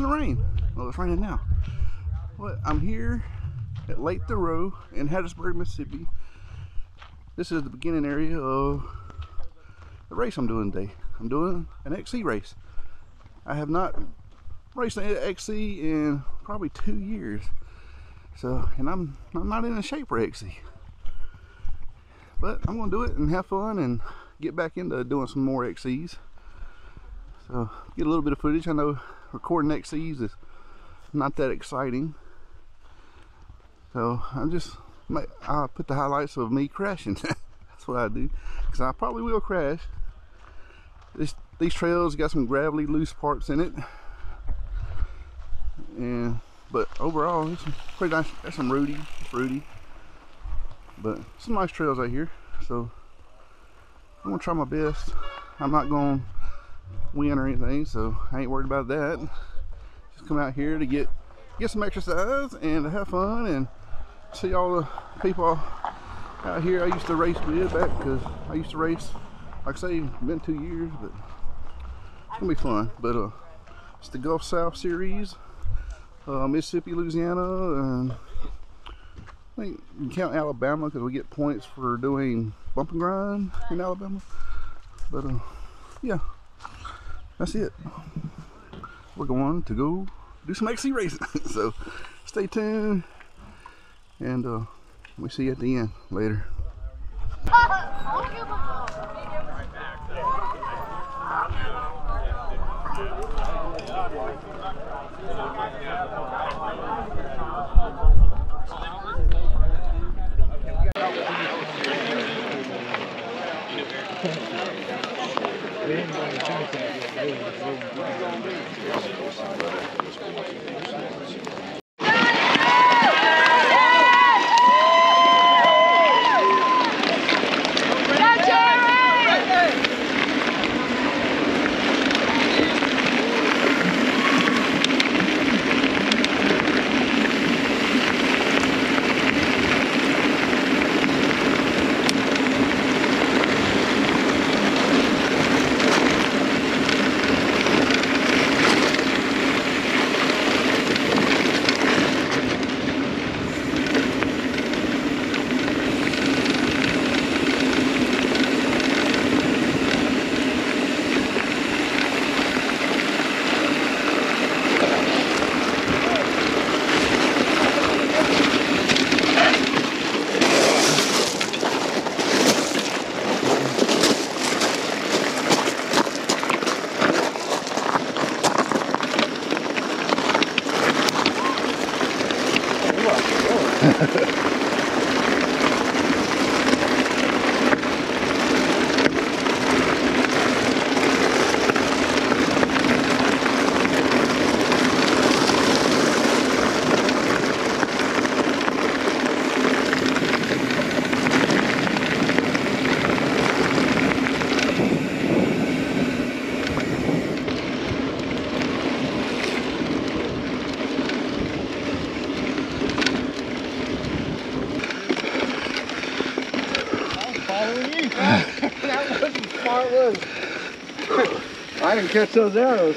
fixing to rain. Well, it's raining now. But I'm here at Lake Thoreau in Hattiesburg, Mississippi. This is the beginning area of the race I'm doing today. I'm doing an XC race. I have not raced an XC in probably two years. So, and I'm I'm not in a shape for XC. But I'm gonna do it and have fun and get back into doing some more XCs. So get a little bit of footage. I know recording XCs is not that exciting. So I'm just I put the highlights of me crashing. That's what I do. Because I probably will crash. This, these trails got some gravelly loose parts in it. And but overall it's pretty nice. That's some rooty, fruity. But some nice trails out here. So I'm gonna try my best. I'm not gonna win or anything, so I ain't worried about that. Just come out here to get get some exercise and to have fun and see all the people out here I used to race with back because I used to race like I say been two years but it's gonna be fun. But uh it's the Gulf South series uh, Mississippi Louisiana and I think you count Alabama because we get points for doing bump and grind in Alabama. But uh yeah that's it we're going to go do some XC racing so stay tuned and uh, we see you at the end later. that was I didn't catch those arrows.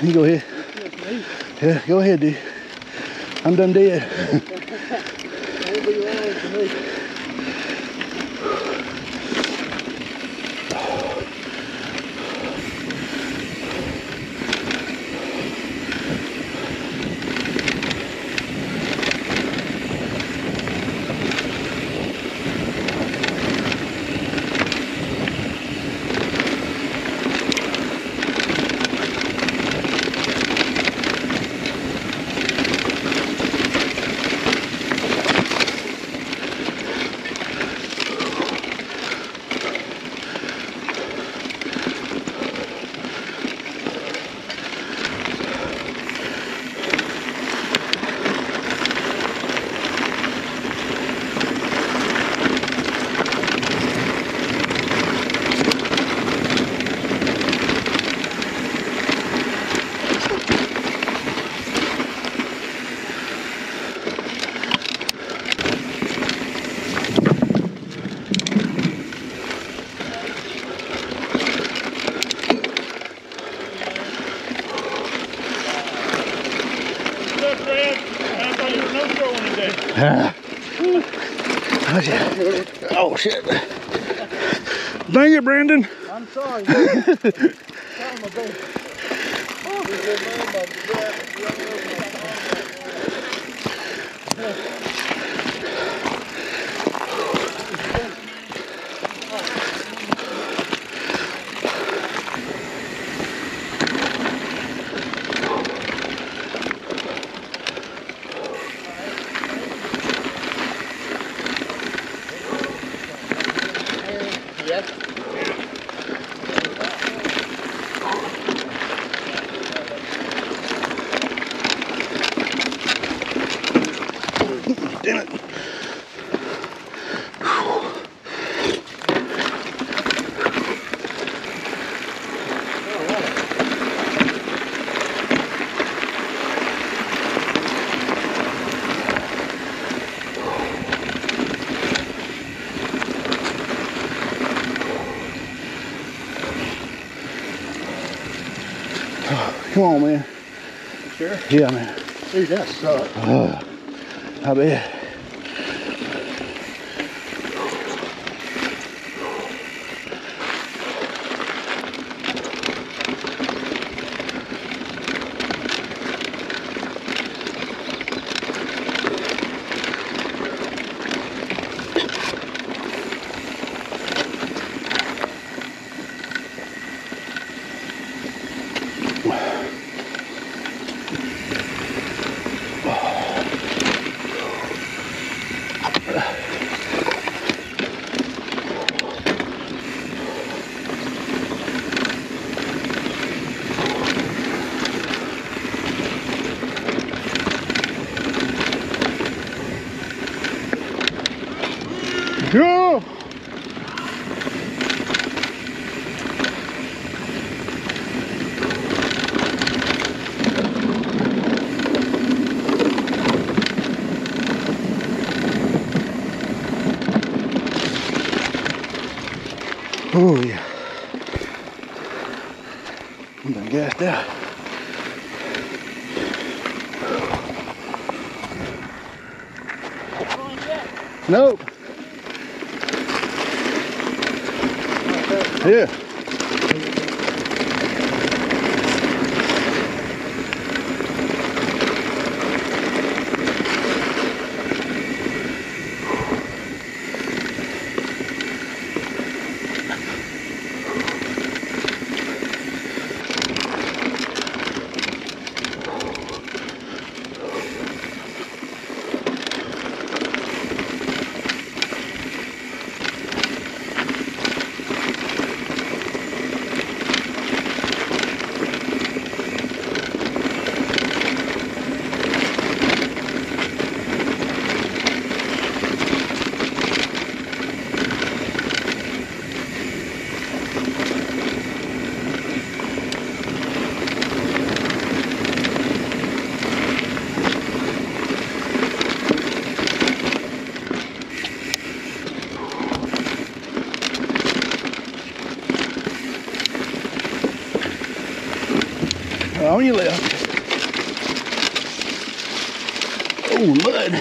You go ahead. Yeah, go ahead, dude. I'm done dead. Won't be long for me. What's up, Brad? I thought you were no showing today. Ah. Oh, shit. Oh, shit. It, Brandon. I'm sorry. Come on, man. Sure. Yeah, man. Dude, that sucks. I bet. Go! Oh yeah. Done. Nope. Yeah. On your left. Oh, mud.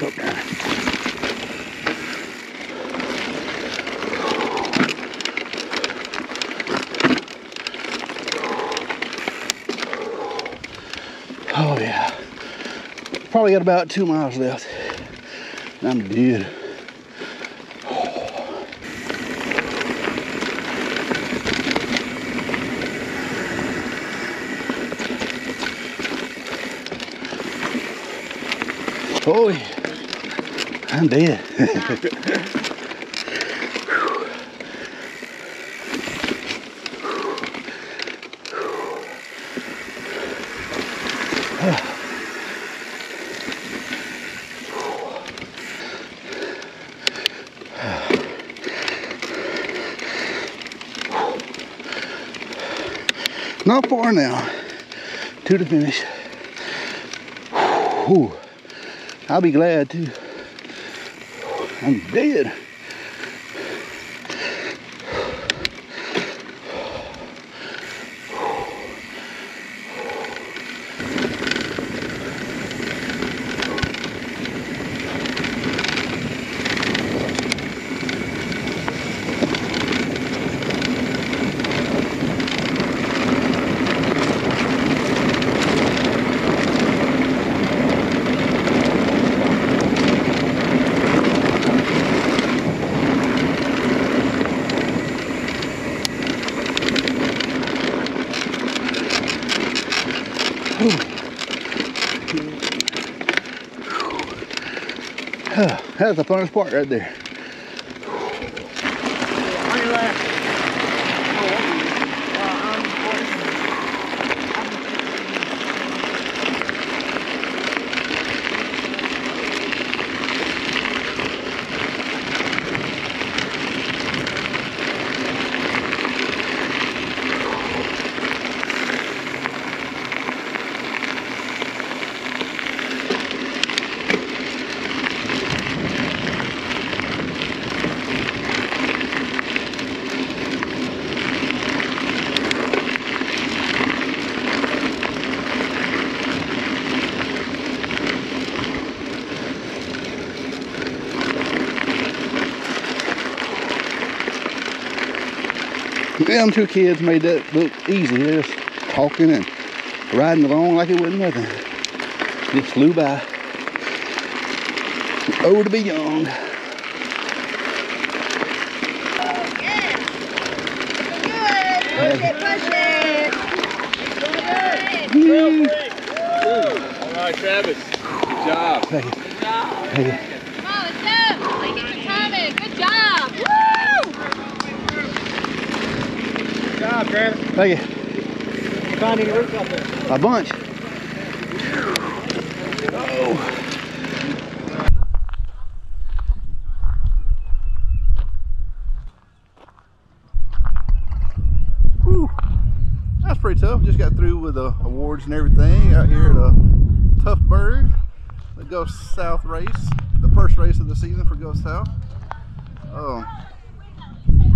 Go. Probably got about two miles left. I'm dead. Oh. I'm dead. Now to the finish. Whew. I'll be glad too. I'm dead. That's the funnest part right there. Them two kids made that look easy. They're just talking and riding along like it wasn't nothing. Just flew by. Oh, to be young. Push it, push it. All right, Travis. Good job. Thank you. Thank you. Come on, let's go. Like it's coming. Good job. Woo! Good job, Travis. Thank you. You find any roots out there? A bunch. Oh. That's pretty tough. Just got through with the awards and everything out here at a Tuffburg, the Gulf South race, the first race of the season for Gulf South. Um,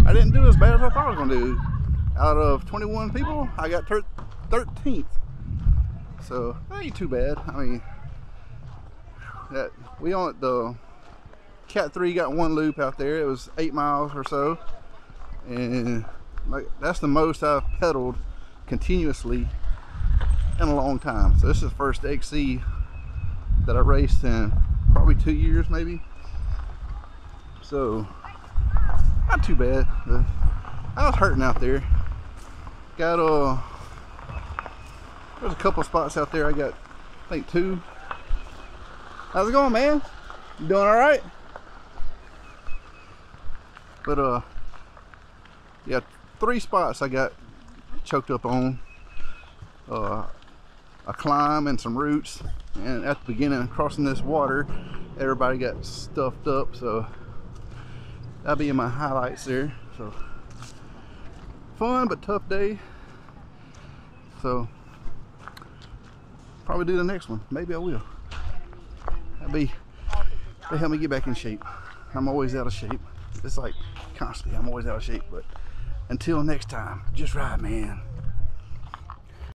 I didn't do as bad as I thought I was going to do. Out of 21 people, I got 13th. So that ain't too bad. I mean, that we on the Cat Three got one loop out there. It was eight miles or so, and like that's the most I've pedaled continuously in a long time. So this is the first XC that I raced in probably two years, maybe. So not too bad. I was hurting out there. Got a there's a couple spots out there. I got, I think two. How's it going, man? You doing all right? But uh, yeah, three spots I got choked up on. Uh, a climb and some roots, and at the beginning, crossing this water, everybody got stuffed up. So that'll be in my highlights there. So fun but tough day. So probably do the next one. Maybe I will. That'd be they help me get back in shape. I'm always out of shape. It's like constantly I'm always out of shape. But until next time, just ride, man.